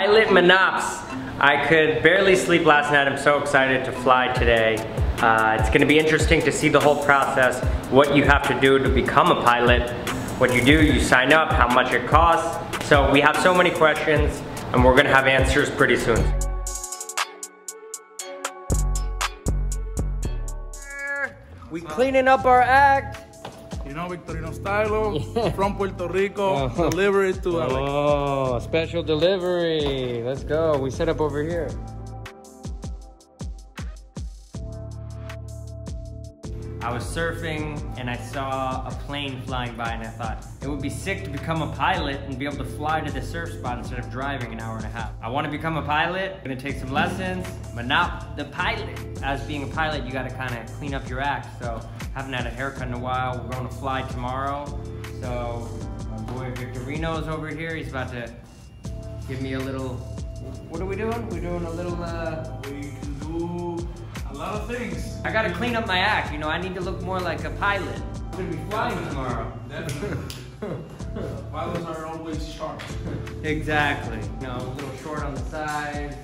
Pilot Monops. I could barely sleep last night. I'm so excited to fly today. Uh, it's gonna be interesting to see the whole process, what you have to do to become a pilot. What you do, you sign up, how much it costs. So we have so many questions and we're gonna have answers pretty soon. We cleaning up our act. You know, Victorino Stylo from Puerto Rico, uh-huh. delivery to LA. Oh, special delivery. Let's go. We set up over here. I was surfing and I saw a plane flying by and I thought it would be sick to become a pilot and be able to fly to the surf spot instead of driving an hour and a half. I want to become a pilot, I'm gonna take some lessons, but not the pilot. As being a pilot, you gotta kind of clean up your act. So haven't had a haircut in a while. We're going to fly tomorrow. So my boy Victorino's over here. He's about to give me a little, what are we doing? We're doing a little, uh, a lot of things. I gotta clean up my act, you know, I need to look more like a pilot. I'm gonna be flying tomorrow. Definitely. Pilots are always sharp. Exactly. You know, a little short on the side.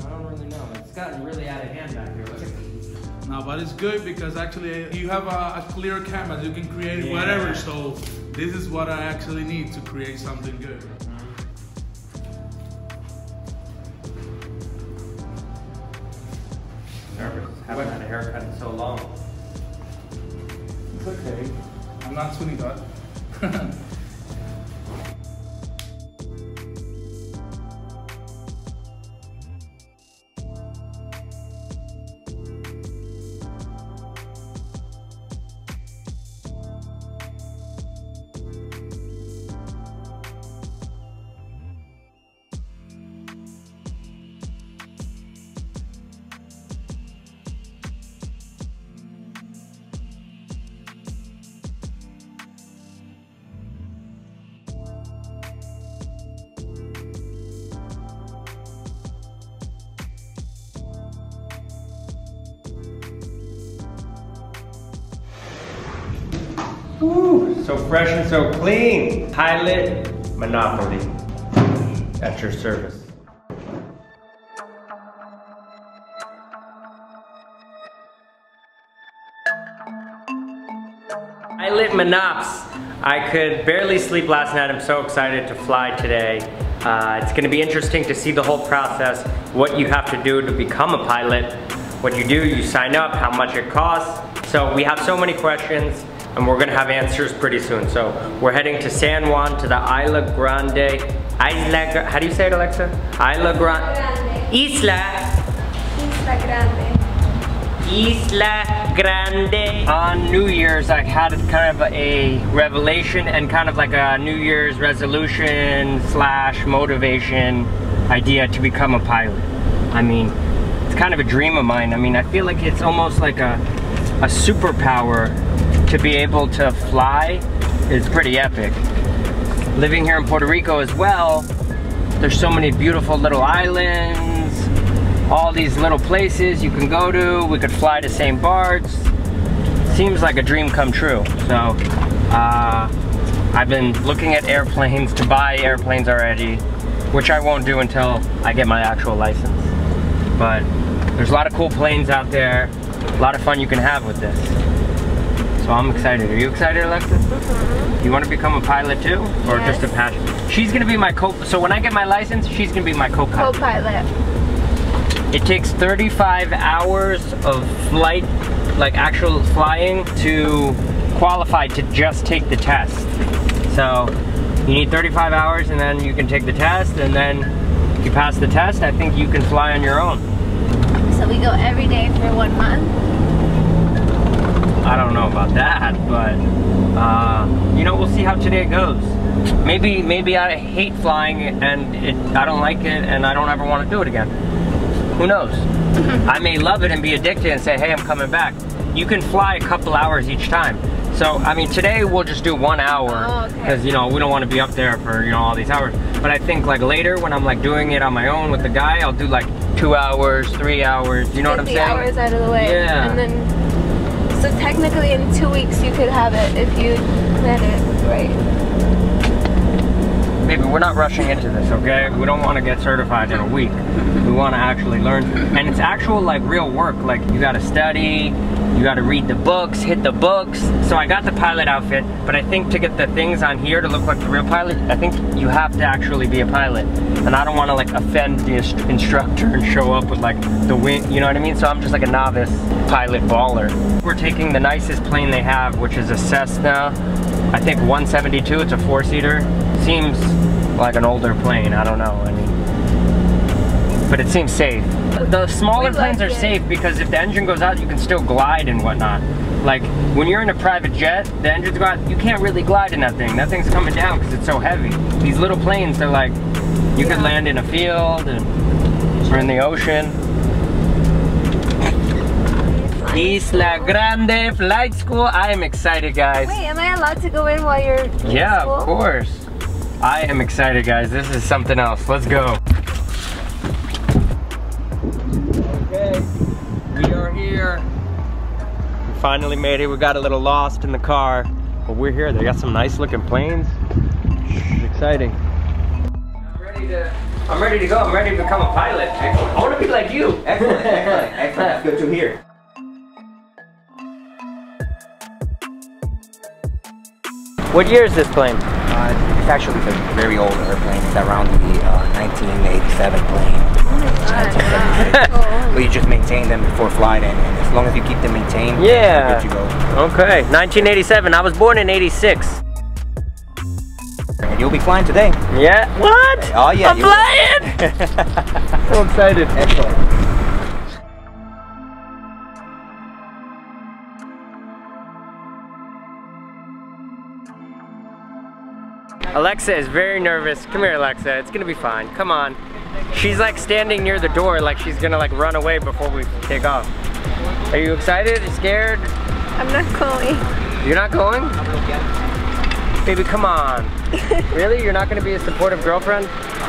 I don't really know. It's gotten really out of hand back here. This. No, but it's good because actually you have a, a clear canvas. You can create Yeah. whatever. So this is what I actually need to create something good. I haven't had a haircut in so long. It's okay. I'm not Sweeney Todd. Woo, so fresh and so clean. Pilot Monopoly. At your service. Pilot Monops. I could barely sleep last night. I'm so excited to fly today. Uh, it's gonna be interesting to see the whole process, what you have to do to become a pilot. What you do, you sign up, how much it costs. So we have so many questions and we're gonna have answers pretty soon. So we're heading to San Juan to the Isla Grande. Isla, how do you say it Alexa? Isla Grande. Grande. Isla Isla Grande. Isla Grande. On New Year's, I had kind of a revelation and kind of like a New Year's resolution slash motivation idea to become a pilot. I mean, it's kind of a dream of mine. I mean, I feel like it's almost like a, a superpower to be able to fly is pretty epic. Living here in Puerto Rico as well, there's so many beautiful little islands, all these little places you can go to. We could fly to St. Bart's. Seems like a dream come true. So, uh, I've been looking at airplanes to buy airplanes already, which I won't do until I get my actual license. But there's a lot of cool planes out there, a lot of fun you can have with this. So I'm excited. Are you excited, Alexa? Mm-hmm. You want to become a pilot too, or Yes. just a passion? She's gonna be my co. So when I get my license, she's gonna be my co-pilot. Co-pilot. It takes 35 hours of flight, like actual flying, to qualify to just take the test. So you need 35 hours and then you can take the test and then if you pass the test, I think you can fly on your own. So we go every day for one month. I don't know about that, but uh, you know, we'll see how today goes. Maybe, maybe I hate flying and it, I don't like it and I don't ever want to do it again. Who knows? I may love it and be addicted and say, hey, I'm coming back. You can fly a couple hours each time. So, I mean, today we'll just do one hour Oh, okay. because, you know, we don't want to be up there for, you know, all these hours. But I think like later when I'm like doing it on my own with the guy, I'll do like two hours, three hours. You know what I'm saying? hours out of the way. Yeah. And then, so technically in two weeks you could have it if you plan it right. baby, we're not rushing into this, okay? We don't want to get certified in a week. We want to actually learn. And it's actual, like, real work. Like, you got to study, you got to read the books, hit the books. So I got the pilot outfit, but I think to get the things on here to look like the real pilot, I think you have to actually be a pilot. And I don't want to, like, offend the inst instructor and show up with, like, the wing, you know what I mean? So I'm just like a novice pilot baller. We're taking the nicest plane they have, which is a Cessna I think 172, it's a four seater. Seems like an older plane, I don't know. I mean, but it seems safe. The smaller We planes like are it. safe because if the engine goes out, you can still glide and whatnot. Like when you're in a private jet, the engines go out, you can't really glide in that thing. That thing's coming down because it's so heavy. These little planes, they're like, you could land in a field and or in the ocean. Isla Grande Flight School. I am excited, guys. Wait, am I allowed to go in while you're Yeah, of course. I am excited, guys. This is something else. Let's go. Finally made it. We got a little lost in the car, but we're here. They got some nice looking planes. It's exciting. I'm ready to. I'm ready to go. I'm ready to become a pilot. I want to be like you. Excellent, excellent, excellent. That's good to hear. What year is this plane? Uh, it's actually a very old airplane. It's around the uh, 1987 plane. Oh, But you just maintain them before flight, and, and as long as you keep them maintained, Yeah. good to go. Okay, 1987. I was born in 86. And you'll be flying today. Yeah. What? Oh, yeah, I'm flying. so excited. Excellent. Alexa is very nervous. Come here, Alexa. It's gonna be fine. Come on. She's like standing near the door, like she's gonna like run away before we take off. Are you excited? scared? I'm not going. You're not going? Baby, come on. really? You're not gonna be a supportive girlfriend?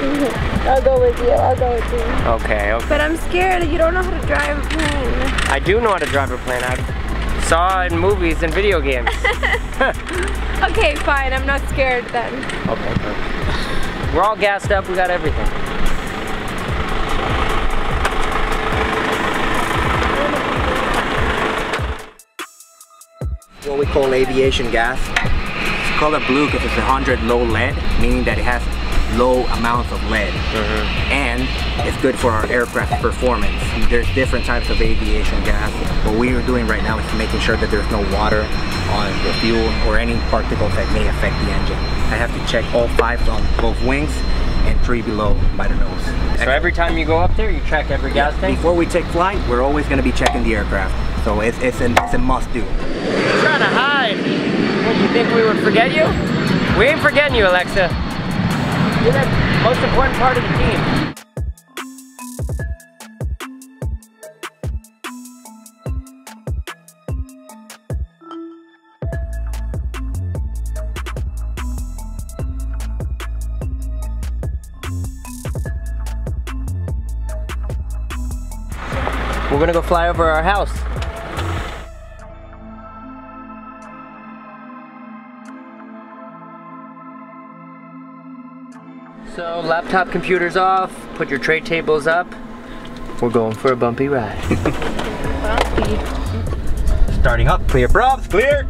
I'll go with you. I'll go with you. Okay, okay. But I'm scared. You don't know how to drive a plane. I do know how to drive a plane. I saw in movies and video games. Okay, fine. I'm not scared then. Okay, perfect. We're all gassed up, we got everything. what we call aviation gas. It's color blue because it's 100 low lead, meaning that it has low amounts of lead. Mm-hmm. And it's good for our aircraft performance. There's different types of aviation gas. What we are doing right now is making sure that there's no water on the fuel or any particles that may affect the engine. I have to check all five on both wings and three below by the nose. So every time you go up there, you check every gas tank? Before we take flight, we're always going to be checking the aircraft. So it's, it's, a, it's a must do. You're trying to hide. What, you think we would forget you? We ain't forgetting you, Alexa. You're the most important part of the team. We're gonna go fly over our house. So laptop computers off, put your tray tables up. We're going for a bumpy ride. bumpy. Starting up, clear props, clear.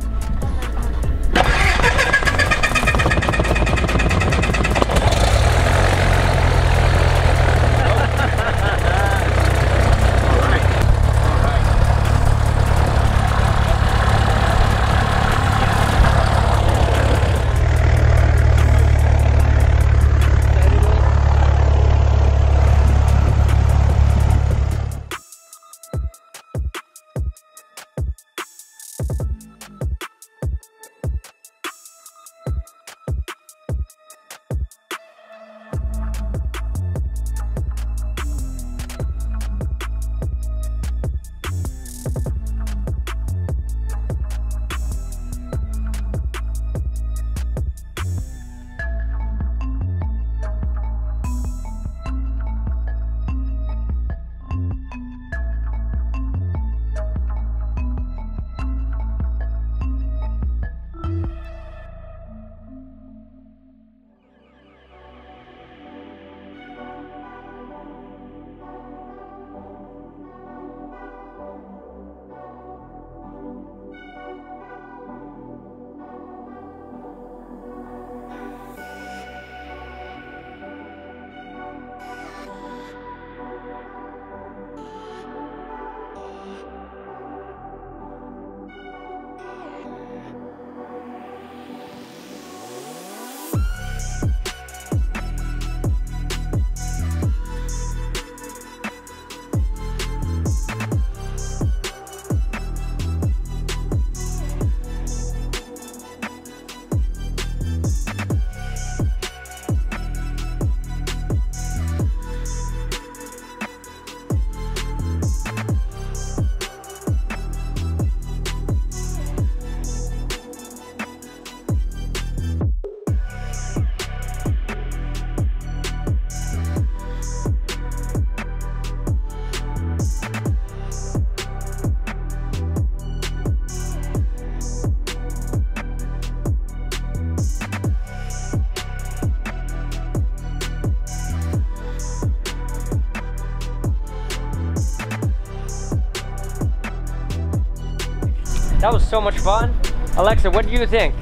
That was so much fun. Alexa, what do you think?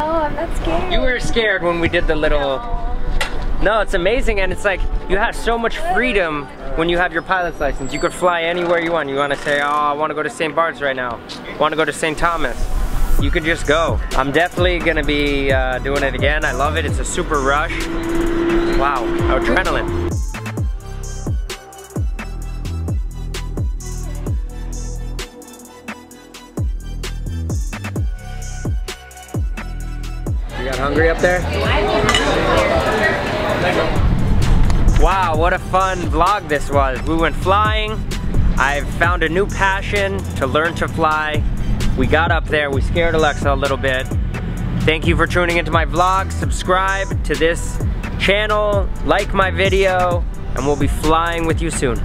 Oh, I'm not scared. You were scared when we did the little... No, it's amazing and it's like you have so much freedom when you have your pilot's license. You could fly anywhere you want. You want to say, oh, I want to go to St. Bart's right now. want to go to St. Thomas. You could just go. I'm definitely going to be uh, doing it again. I love it. It's a super rush. Wow, adrenaline. You got hungry up there? Wow, what a fun vlog this was. We went flying. I've found a new passion to learn to fly. We got up there, we scared Alexa a little bit. Thank you for tuning into my vlog. Subscribe to this channel, like my video, and we'll be flying with you soon.